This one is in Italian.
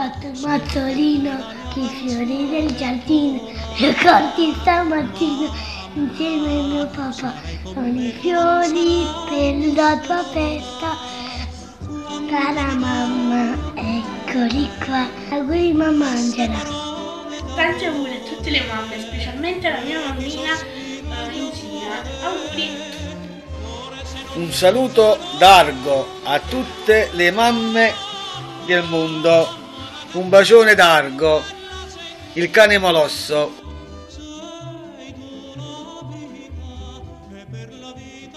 fatto il mazzolino che i fiori del giardino raccolti stamattina insieme a mio papà con i fiori per la tua festa. Cara mamma, eccoli qua. Auguri mamma Angela. Tanti auguri a tutte le mamme, specialmente alla mia mammina eh, in Cina. Auguri! Un saluto d'Argo a tutte le mamme del mondo. Un bacione d'argo, il cane molosso.